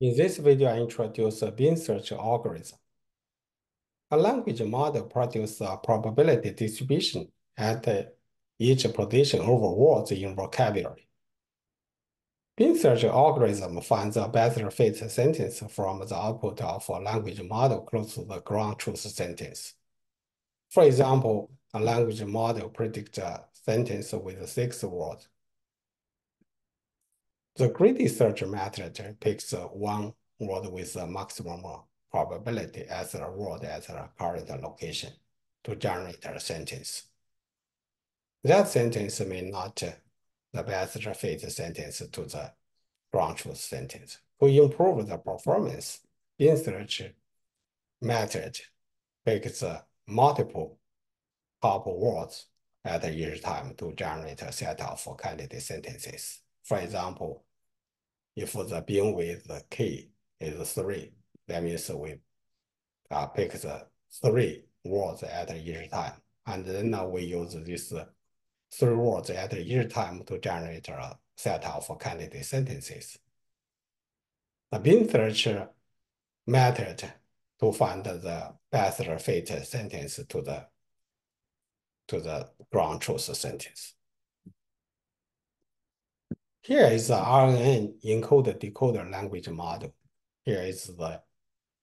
In this video, I introduce a beam search algorithm. A language model produces a probability distribution at each position over words in vocabulary. Beam search algorithm finds a better fit sentence from the output of a language model close to the ground truth sentence. For example, a language model predicts a sentence with six words. The greedy search method picks one word with a maximum probability as a word at a current location to generate a sentence. That sentence may not the best fit sentence to the truth sentence. To improve the performance, in search method picks multiple top words at each time to generate a set of candidate sentences. For example, if the beam with the key is three, that means we uh, pick the three words at each time. And then now we use this three words at each time to generate a set of candidate sentences. The beam search method to find the best fit sentence to the to the ground truth sentence. Here is the RNN encoder decoder language model. Here is the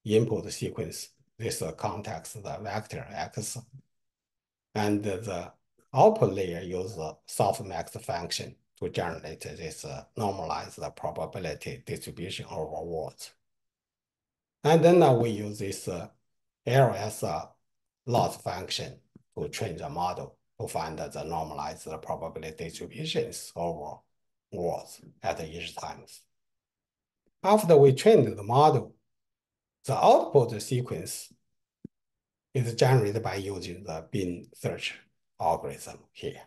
input sequence. This context the vector X. And the output layer uses the softmax function to generate this uh, normalized probability distribution over words. And then uh, we use this LS uh, loss function to train the model to find the normalized probability distributions over words at each time. After we trained the model, the output sequence is generated by using the beam search algorithm here.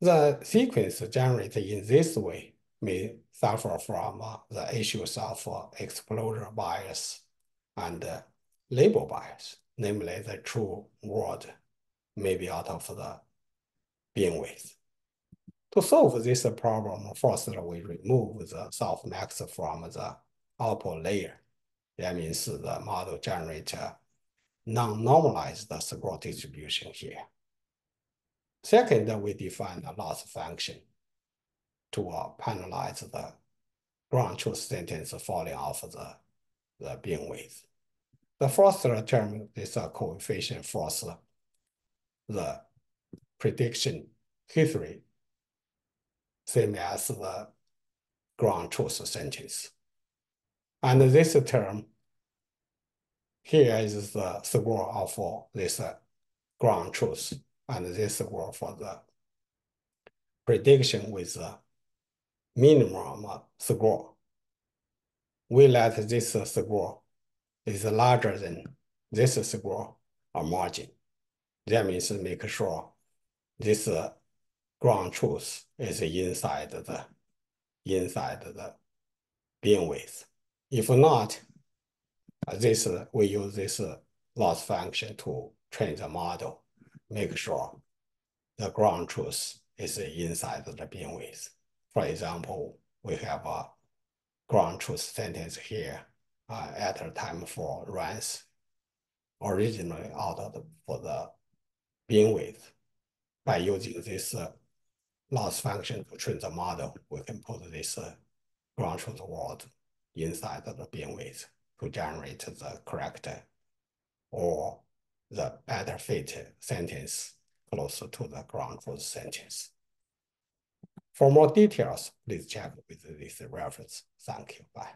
The sequence generated in this way may suffer from the issues of exposure bias and label bias, namely the true word may be out of the beam width. To solve this problem, first we remove the softmax from the output layer. That means the model generates non-normalized score distribution here. Second, we define a loss function to uh, penalize the ground truth sentence falling off the, the width. The first term is a coefficient for the prediction history same as the ground truth sentence. And this term here is the score of uh, this uh, ground truth, and this score for the prediction with the minimum score. We let this uh, score is larger than this score or margin. That means make sure this ground truth is inside the inside the beam width. If not, this we use this loss function to train the model, make sure the ground truth is inside the beam width. For example, we have a ground truth sentence here uh, at a time for runs originally out of the, for the beam width. By using this uh, loss function to train the model, we can put this uh, ground truth word inside the beam width to generate the correct or the better fit sentence closer to the ground truth sentence. For more details, please check with this reference. Thank you. Bye.